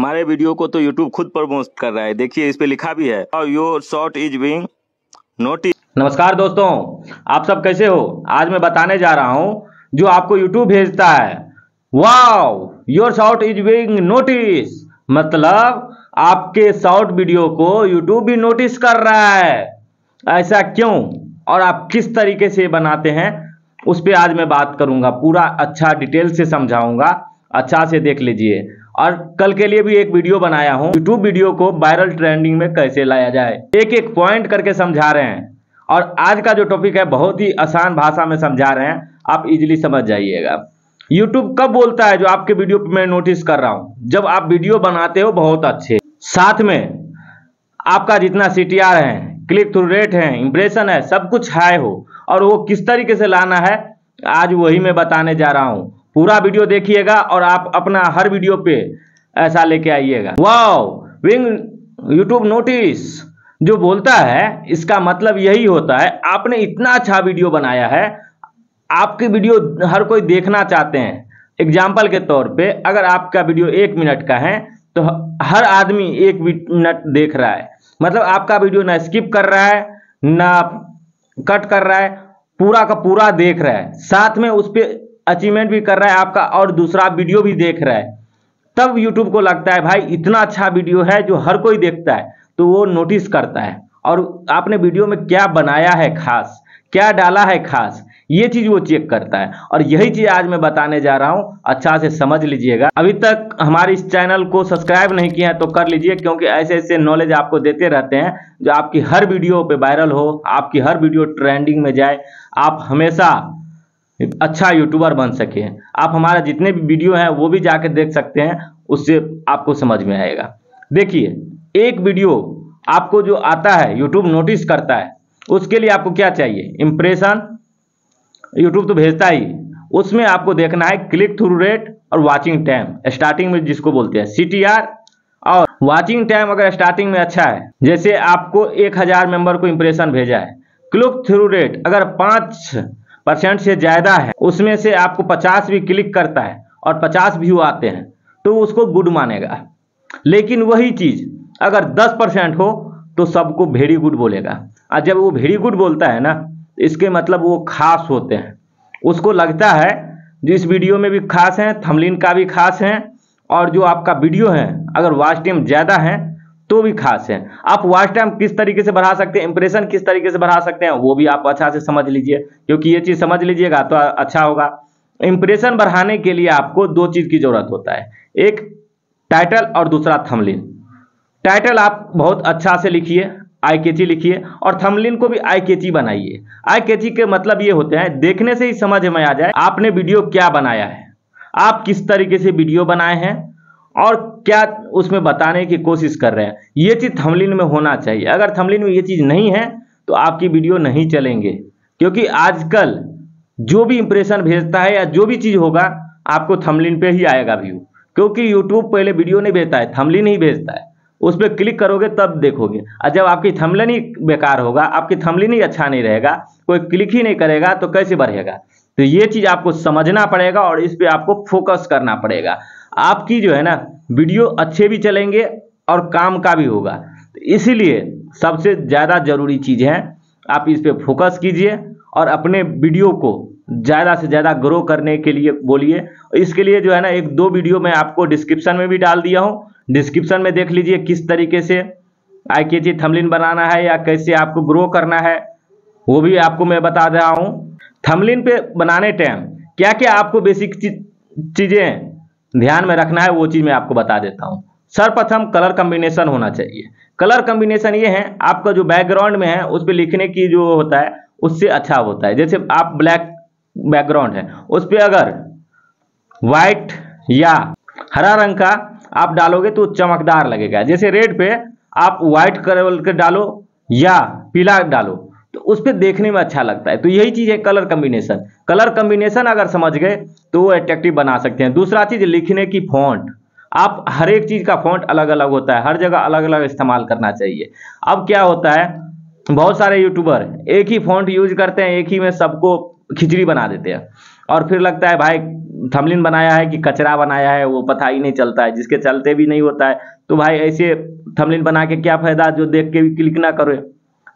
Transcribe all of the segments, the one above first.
हमारे वीडियो को तो यूट्यूब खुद प्रमोट कर रहा है। देखिए, इस पे लिखा भी है your short is being notice नमस्कार दोस्तों, आप सब कैसे हो? आज मैं बताने जा रहा हूँ, जो आपको YouTube भेजता है। Wow your short is being notice मतलब आपके शॉर्ट वीडियो को YouTube भी नोटिस कर रहा है। ऐसा क्यों? और आप किस तरीके से बनाते हैं? उस पर आज मैं बात करूँगा। पूरा अच्छा डिटेल से समझाऊँगा। अच्छा से देख लीजिए। और कल के लिए भी एक वीडियो बनाया हूँ। यूट्यूब वीडियो को वायरल ट्रेंडिंग में कैसे लाया जाए? एक एक पॉइंट करके समझा रहे हैं। और आज का जो टॉपिक है, बहुत ही आसान भाषा में समझा रहे हैं। आप इजीली समझ जाइएगा। यूट्यूब कब बोलता है जो आपके वीडियो पे मैं नोटिस कर रहा हूँ? जब आप वीडियो बनाते हो, बहुत अच्छे। साथ में आपका जितना CTR है क्लिक थ्रू रेट है इंप्रेशन है, सब कुछ हाई हो। और वो किस तरीके से लाना है, आज वही मैं बताने जा रहा हूँ। पूरा वीडियो देखिएगा और आप अपना हर वीडियो पे ऐसा लेके आइएगा। वाओ, विंग यूट्यूब नोटिस जो बोलता है, इसका मतलब यही होता है, आपने इतना अच्छा वीडियो बनाया है, आपकी वीडियो हर कोई देखना चाहते हैं। एग्ज़ाम्पल के तौर पे अगर आपका वीडियो एक मिनट का है तो हर आदमी एक मिनट देख रहा है। मतलब आपका वीडियो ना स्किप कर रहा है, ना कट कर रहा है, पूरा का पूरा देख रहा है। साथ में उस पर अचीवमेंट भी कर रहा है, आपका और दूसरा वीडियो भी देख रहा है। तब यूट्यूब को लगता है, भाई, इतना अच्छा वीडियो है जो हर कोई देखता है। तो वो नोटिस करता है। और आपने वीडियो में क्या बनाया है खास? क्या डाला है खास? ये चीज़ वो चेक करता है। और यही चीज़ आज मैं बताने जा रहा हूँ। अच्छा से समझ लीजिएगा। अभी तक हमारे इस चैनल को सब्सक्राइब नहीं किया है तो कर लीजिए, क्योंकि ऐसे ऐसे नॉलेज आपको देते रहते हैं, जो आपकी हर वीडियो पे वायरल हो, आपकी हर वीडियो ट्रेंडिंग में जाए, आप हमेशा अच्छा यूट्यूबर बन सके आप हमारा जितने भी वीडियो हैं, वो भी जाके देख सकते हैं, उससे आपको समझ में आएगा। देखिए, एक वीडियो आपको जो आता है यूट्यूब नोटिस करता है, उसके लिए आपको क्या चाहिए? इंप्रेशन यूट्यूब तो भेजता ही। उसमें आपको देखना है क्लिक थ्रू रेट और वाचिंग टाइम स्टार्टिंग में जिसको बोलते हैं सीटीआर और वाचिंग टाइम अगर स्टार्टिंग में अच्छा है, जैसे आपको एक हज़ार मेंबर को इंप्रेशन भेजा है क्लिक थ्रू रेट अगर पाँच परसेंट से ज़्यादा है, उसमें से आपको पचास भी क्लिक करता है और पचास व्यू आते हैं तो उसको गुड मानेगा। लेकिन वही चीज़, अगर दस परसेंट हो तो सबको वेरी गुड बोलेगा। और जब वो वेरी गुड बोलता है ना, इसके मतलब वो खास होते हैं। उसको लगता है, जो इस वीडियो में भी खास हैं थमलिन का भी खास है, और जो आपका वीडियो है, अगर वॉच टाइम ज़्यादा है तो भी खास है। आप वॉच टाइम किस तरीके से बढ़ा सकते हैं इंप्रेशन किस तरीके से बढ़ा सकते हैं, वो भी आप अच्छा से समझ लीजिए, क्योंकि ये चीज़ समझ लीजिएगा तो अच्छा होगा। इंप्रेशन बढ़ाने के लिए आपको दो चीज़ की ज़रूरत होता है, एक टाइटल और दूसरा थमलिन टाइटल आप बहुत अच्छा से लिखिए आई केची लिखिए, और थमलिन को भी आई केची बनाइए। आई केची के मतलब ये होते हैं, देखने से ही समझ में आ जाए, आपने वीडियो क्या बनाया है, आप किस तरीके से वीडियो बनाए हैं और क्या उसमें बताने की कोशिश कर रहे हैं? ये चीज़ थमलिन में होना चाहिए। अगर थमलिन में ये चीज़ नहीं है तो आपकी वीडियो नहीं चलेंगे। क्योंकि आजकल जो भी इंप्रेशन भेजता है या जो भी चीज़ होगा, आपको थमलिन पे ही आएगा व्यू क्योंकि यूट्यूब पहले वीडियो नहीं भेजता है थमलिन ही भेजता है। उस पर क्लिक करोगे, तब देखोगे। और जब आपकी थमलिन ही बेकार होगा, आपकी थमलिन ही अच्छा नहीं रहेगा, कोई क्लिक ही नहीं करेगा तो कैसे बढ़ेगा? तो ये चीज़ आपको समझना पड़ेगा और इस पर आपको फोकस करना पड़ेगा। आपकी जो है ना, वीडियो अच्छे भी चलेंगे और काम का भी होगा। तो इसीलिए सबसे ज़्यादा ज़रूरी चीज़ है, आप इस पर फोकस कीजिए और अपने वीडियो को ज़्यादा से ज़्यादा ग्रो करने के लिए बोलिए। इसके लिए जो है ना, एक दो वीडियो मैं आपको डिस्क्रिप्शन में भी डाल दिया हूँ। डिस्क्रिप्शन में देख लीजिए किस तरीके से आई के जी थमलिन बनाना है या कैसे आपको ग्रो करना है, वो भी आपको मैं बता रहा हूँ। थमलिन पे बनाने टाइम क्या क्या आपको बेसिक चीज़ें ध्यान में रखना है, वो चीज़ मैं आपको बता देता हूँ। सर्वप्रथम कलर कम्बिनेशन होना चाहिए। कलर कम्बिनेशन ये है, आपका जो बैकग्राउंड में है, उस पर लिखने की जो होता है, उससे अच्छा होता है। जैसे आप ब्लैक बैकग्राउंड है, उस पर अगर वाइट या हरा रंग का आप डालोगे तो चमकदार लगेगा। जैसे रेड पे आप व्हाइट कलर डालो या पीला डालो। तो उस पर देखने में अच्छा लगता है। तो यही चीज़ है कलर कम्बिनेशन कलर कम्बिनेशन अगर समझ गए तो वो अट्रैक्टिव बना सकते हैं। दूसरा चीज़ लिखने की फॉन्ट आप हर एक चीज़ का फॉन्ट अलग अलग होता है। हर जगह अलग अलग इस्तेमाल करना चाहिए। अब क्या होता है, बहुत सारे यूट्यूबर एक ही फॉन्ट यूज़ करते हैं, एक ही में सबको खिचड़ी बना देते हैं। और फिर लगता है, भाई थमलिन बनाया है कि कचरा बनाया है, वो पता ही नहीं चलता है, जिसके चलते भी नहीं होता है। तो भाई, ऐसे थमलिन बना के क्या फ़ायदा, जो देख के भी क्लिक ना करे।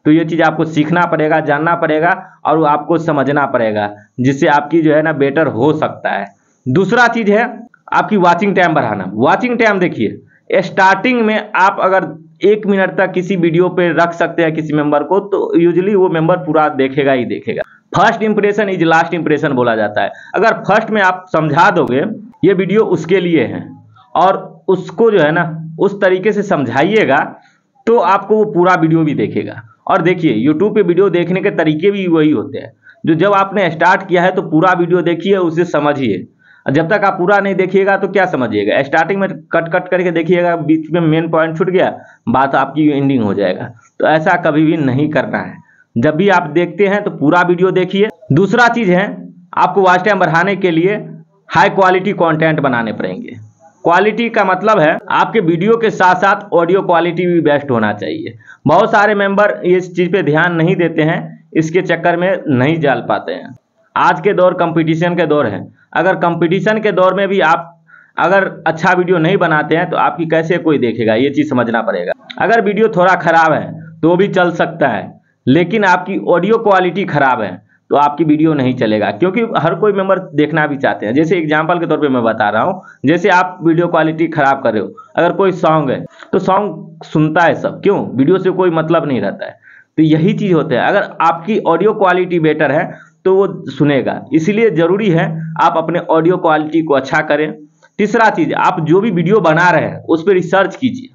तो ये चीज़ आपको सीखना पड़ेगा, जानना पड़ेगा और आपको समझना पड़ेगा, जिससे आपकी जो है ना बेटर हो सकता है। दूसरा चीज़ है आपकी वॉचिंग टाइम बढ़ाना। वॉचिंग टाइम देखिए स्टार्टिंग में आप अगर एक मिनट तक किसी वीडियो पे रख सकते हैं किसी मेंबर को तो यूजली वो मेंबर पूरा देखेगा ही देखेगा। First impression is last impression बोला जाता है। अगर फ़र्स्ट में आप समझा दोगे, ये वीडियो उसके लिए है और उसको जो है ना, उस तरीके से समझाइएगा तो आपको वो पूरा वीडियो भी देखेगा। और देखिए यूट्यूब पे वीडियो देखने के तरीके भी वही होते हैं। जो जब आपने स्टार्ट किया है तो पूरा वीडियो देखिए, उसे समझिए। जब तक आप पूरा नहीं देखिएगा तो क्या समझिएगा? स्टार्टिंग में कट कट करके देखिएगा, बीच में मेन पॉइंट छूट गया, बात आपकी एंडिंग हो जाएगा। तो ऐसा कभी भी नहीं करना है। जब भी आप देखते हैं तो पूरा वीडियो देखिए। दूसरा चीज़ है, आपको वॉच टाइम बढ़ाने के लिए हाई क्वालिटी कंटेंट बनाने पड़ेंगे। क्वालिटी का मतलब है, आपके वीडियो के साथ साथ ऑडियो क्वालिटी भी बेस्ट होना चाहिए। बहुत सारे मेंबर इस चीज़ पे ध्यान नहीं देते हैं, इसके चक्कर में नहीं जाल पाते हैं। आज के दौर कंपटीशन के दौर है। अगर कंपटीशन के दौर में भी आप अगर अच्छा वीडियो नहीं बनाते हैं तो आपकी कैसे कोई देखेगा? ये चीज़ समझना पड़ेगा। अगर वीडियो थोड़ा ख़राब है तो भी चल सकता है, लेकिन आपकी ऑडियो क्वालिटी ख़राब है तो आपकी वीडियो नहीं चलेगा। क्योंकि हर कोई मेंबर देखना भी चाहते हैं। जैसे एग्जांपल के तौर पे मैं बता रहा हूँ। जैसे आप वीडियो क्वालिटी खराब कर रहे हो। अगर कोई सॉन्ग है तो सॉन्ग सुनता है सब। क्यों? वीडियो से कोई मतलब नहीं रहता है। तो यही चीज़ होता है। अगर आपकी ऑडियो क्वालिटी बेटर है तो वो सुनेगा। इसलिए ज़रूरी है, आप अपने ऑडियो क्वालिटी को अच्छा करें। तीसरा चीज़, आप जो भी वीडियो बना रहे हैं, उस पर रिसर्च कीजिए।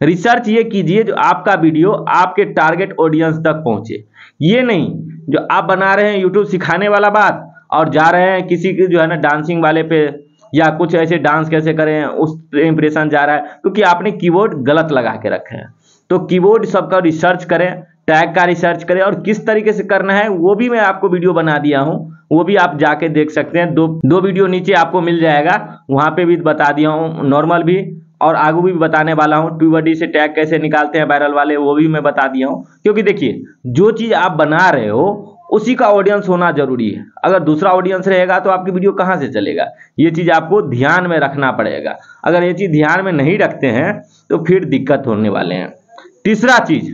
रिसर्च ये कीजिए जो आपका वीडियो आपके टारगेट ऑडियंस तक पहुँचे। ये नहीं, जो आप बना रहे हैं यूट्यूब सिखाने वाला बात और जा रहे हैं किसी की जो है ना डांसिंग वाले पे या कुछ ऐसे डांस कैसे करें उस इंप्रेशन जा रहा है, क्योंकि आपने कीबोर्ड गलत लगा के रखे हैं। तो कीबोर्ड सबका रिसर्च करें टैग का रिसर्च करें और किस तरीके से करना है, वो भी मैं आपको वीडियो बना दिया हूँ। वो भी आप जाके देख सकते हैं। दो दो वीडियो नीचे आपको मिल जाएगा, वहाँ पे भी बता दिया हूँ। नॉर्मल भी और आगू भी बताने वाला हूँ ट्यूबडी से टैग कैसे निकालते हैं वायरल वाले, वो भी मैं बता दिया हूँ। क्योंकि देखिए, जो चीज़ आप बना रहे हो, उसी का ऑडियंस होना ज़रूरी है। अगर दूसरा ऑडियंस रहेगा तो आपकी वीडियो कहाँ से चलेगा? ये चीज़ आपको ध्यान में रखना पड़ेगा। अगर ये चीज़ ध्यान में नहीं रखते हैं तो फिर दिक्कत होने वाले हैं। तीसरा चीज़,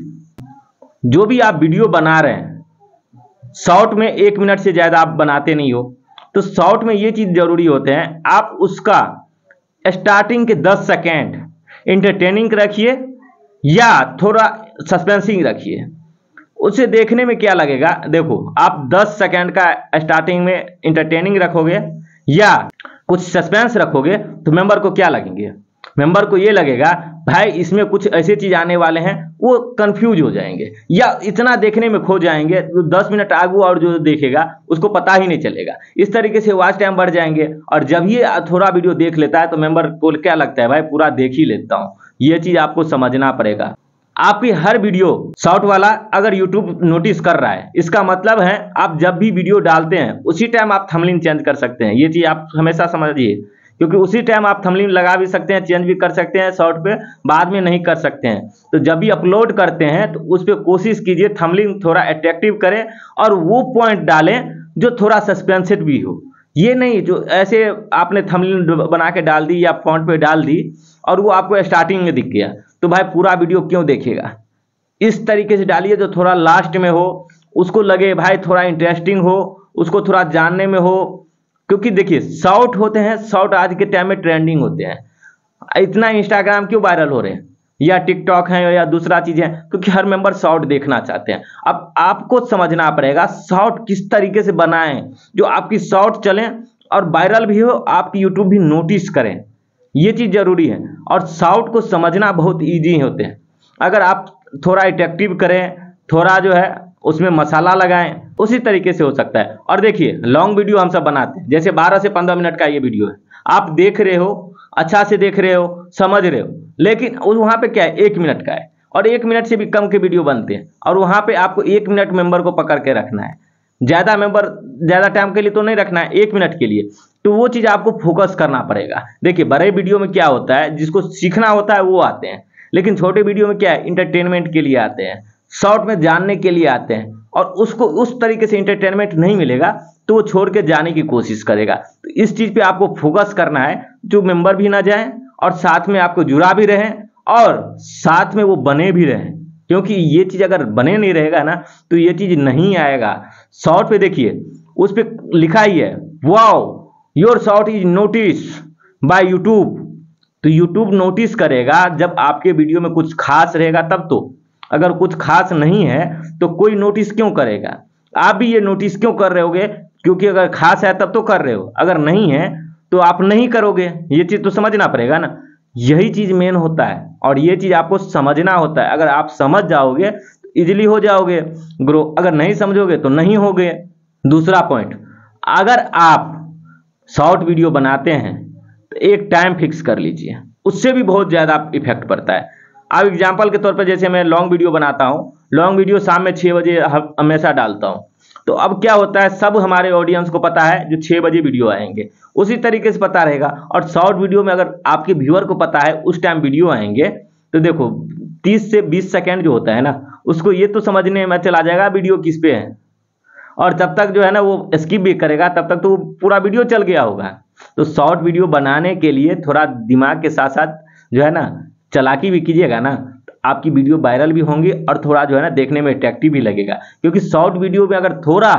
जो भी आप वीडियो बना रहे हैं शॉर्ट में एक मिनट से ज़्यादा आप बनाते नहीं हो तो शॉर्ट में ये चीज़ ज़रूरी होते हैं, आप उसका स्टार्टिंग के 10 सेकेंड इंटरटेनिंग रखिए या थोड़ा सस्पेंसिंग रखिए। उसे देखने में क्या लगेगा? देखो, आप 10 सेकेंड का स्टार्टिंग में इंटरटेनिंग रखोगे या कुछ सस्पेंस रखोगे तो मेंबर को क्या लगेंगे? मेंबर को ये लगेगा, भाई, इसमें कुछ ऐसे चीज़ आने वाले हैं, वो कंफ्यूज हो जाएँगे या इतना देखने में खो जाएँगे तो दस मिनट आगू और जो देखेगा, उसको पता ही नहीं चलेगा। इस तरीके से वॉच टाइम बढ़ जाएँगे और जब ये थोड़ा वीडियो देख लेता है तो मेंबर को क्या लगता है, भाई, पूरा देख ही लेता हूँ। ये चीज़ आपको समझना पड़ेगा। आपकी हर वीडियो शॉर्ट वाला अगर यूट्यूब नोटिस कर रहा है, इसका मतलब है आप जब भी वीडियो डालते हैं, उसी टाइम आप थमलिन चेंज कर सकते हैं। ये चीज़ आप हमेशा समझिए। क्योंकि उसी टाइम आप थमलिन लगा भी सकते हैं चेंज भी कर सकते हैं शॉर्ट पे, बाद में नहीं कर सकते हैं। तो जब भी अपलोड करते हैं तो उस पर कोशिश कीजिए थमलिन थोड़ा अट्रैक्टिव करें और वो पॉइंट डालें जो थोड़ा सस्पेंसिव भी हो। ये नहीं, जो ऐसे आपने थमलिन बना के डाल दी या फॉन्ट पे डाल दी और वो आपको स्टार्टिंग में दिख गया। तो भाई पूरा वीडियो क्यों देखेगा? इस तरीके से डालिए जो थोड़ा लास्ट में हो, उसको लगे भाई थोड़ा इंटरेस्टिंग हो, उसको थोड़ा जानने में हो क्योंकि देखिए शॉर्ट होते हैं शॉर्ट आज के टाइम में ट्रेंडिंग होते हैं। इतना इंस्टाग्राम क्यों वायरल हो रहे हैं? या टिकटॉक है, या दूसरा चीज़ है, क्योंकि हर मेंबर शॉर्ट देखना चाहते हैं। अब आपको समझना पड़ेगा शॉर्ट किस तरीके से बनाएँ, जो आपकी शॉर्ट चलें और वायरल भी हो, आपकी यूट्यूब भी नोटिस करें। ये चीज़ ज़रूरी है। और शॉर्ट को समझना बहुत ईजी होते हैं। अगर आप थोड़ा अट्रैक्टिव करें, थोड़ा जो है उसमें मसाला लगाएँ, उसी तरीके से हो सकता है। और देखिए लॉन्ग वीडियो हम सब बनाते हैं। जैसे 12 से 15 मिनट का ये वीडियो है। आप देख रहे हो अच्छा से देख रहे हो, समझ रहे हो, लेकिन वहाँ पे क्या है? एक मिनट का है। और एक मिनट से भी कम के वीडियो बनते हैं। और वहाँ पे आपको एक मिनट मेंबर को पकड़ के रखना है। ज़्यादा मेंबर ज़्यादा टाइम के लिए तो नहीं रखना है, एक मिनट के लिए। तो वो चीज़ आपको फोकस करना पड़ेगा। देखिए, बड़े वीडियो में क्या होता है, जिसको सीखना होता है, वो आते हैं। लेकिन छोटे वीडियो में क्या है? इंटरटेनमेंट के लिए आते हैं। शॉर्ट में जानने के लिए आते हैं और उसको उस तरीके से इंटरटेनमेंट नहीं मिलेगा तो वो छोड़ के जाने की कोशिश करेगा। तो इस चीज़ पे आपको फोकस करना है, जो मेंबर भी ना जाए और साथ में आपको जुड़ा भी रहे और साथ में वो बने भी रहे। क्योंकि ये चीज़ अगर बने नहीं रहेगा ना तो ये चीज़ नहीं आएगा। शॉर्ट पे देखिए, उस पर लिखा ही है, wow, your short is notice by YouTube. तो यूट्यूब नोटिस करेगा, जब आपके वीडियो में कुछ खास रहेगा, तब तो। अगर कुछ खास नहीं है तो कोई नोटिस क्यों करेगा? आप भी ये नोटिस क्यों कर रहे होगे? क्योंकि अगर खास है, तब तो कर रहे हो। अगर नहीं है तो आप नहीं करोगे। ये चीज़ तो समझना पड़ेगा ना। यही चीज़ मेन होता है, और ये चीज़ आपको समझना होता है। अगर आप समझ जाओगे तो इजिली हो जाओगे। ग्रो अगर नहीं समझोगे तो नहीं होगे। दूसरा पॉइंट अगर आप शॉर्ट वीडियो बनाते हैं तो एक टाइम फिक्स कर लीजिए। उससे भी बहुत ज़्यादा इफ़ेक्ट पड़ता है। अब एग्ज़ाम्पल के तौर पर जैसे मैं लॉन्ग वीडियो बनाता हूँ लॉन्ग वीडियो शाम में छः बजे हमेशा डालता हूँ। तो अब क्या होता है, सब हमारे ऑडियंस को पता है जो छः बजे वीडियो आएँगे। उसी तरीके से पता रहेगा। और शॉर्ट वीडियो में अगर आपके व्यूअर को पता है, उस टाइम वीडियो आएँगे तो देखो, तीस से बीस सेकेंड जो होता है ना, उसको ये तो समझने में चला जाएगा वीडियो किस पे है। और जब तक जो है ना, वो स्किप भी करेगा, तब तक तो पूरा वीडियो चल गया होगा। तो शॉर्ट वीडियो बनाने के लिए थोड़ा दिमाग के साथ साथ जो है ना चलाकी भी कीजिएगा ना तो आपकी वीडियो वायरल भी होंगी और थोड़ा जो है ना देखने में अट्रैक्टिव भी लगेगा। क्योंकि शॉर्ट वीडियो में अगर थोड़ा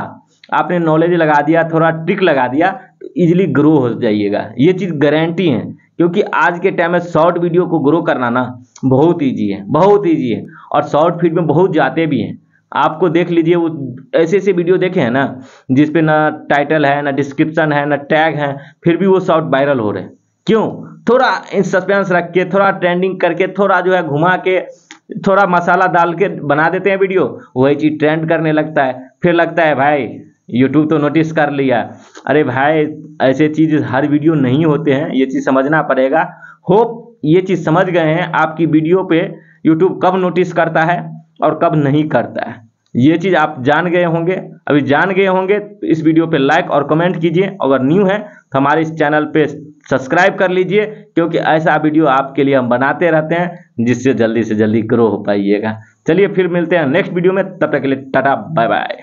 आपने नॉलेज लगा दिया, थोड़ा ट्रिक लगा दिया तो ईजिली ग्रो हो जाइएगा। ये चीज़ गारंटी है, क्योंकि आज के टाइम में शॉर्ट वीडियो को ग्रो करना ना बहुत ईजी है, बहुत ईजी है। और शॉर्ट फ़ीड में बहुत जाते भी हैं। आपको देख लीजिए, वो ऐसे ऐसे वीडियो देखे हैं ना जिसपे ना टाइटल है, ना डिस्क्रिप्शन है, ना टैग है, फिर भी वो शॉर्ट वायरल हो रहे हैं। क्यों? थोड़ा सस्पेंस रख के थोड़ा ट्रेंडिंग करके, थोड़ा जो है घुमा के थोड़ा मसाला डाल के बना देते हैं वीडियो वही चीज़ ट्रेंड करने लगता है। फिर लगता है, भाई यूट्यूब तो नोटिस कर लिया। अरे भाई, ऐसे चीज़ हर वीडियो नहीं होते हैं। ये चीज़ समझना पड़ेगा। होप ये चीज़ समझ गए हैं। आपकी वीडियो पे यूट्यूब कब नोटिस करता है और कब नहीं करता है। ये चीज़ आप जान गए होंगे। अभी जान गए होंगे तो इस वीडियो पे लाइक और कमेंट कीजिए। अगर न्यू है तो हमारे इस चैनल पे सब्सक्राइब कर लीजिए, क्योंकि ऐसा वीडियो आपके लिए हम बनाते रहते हैं, जिससे जल्दी से जल्दी ग्रो हो पाइएगा। चलिए फिर मिलते हैं नेक्स्ट वीडियो में, तब तक के लिए टाटा, बाय बाय।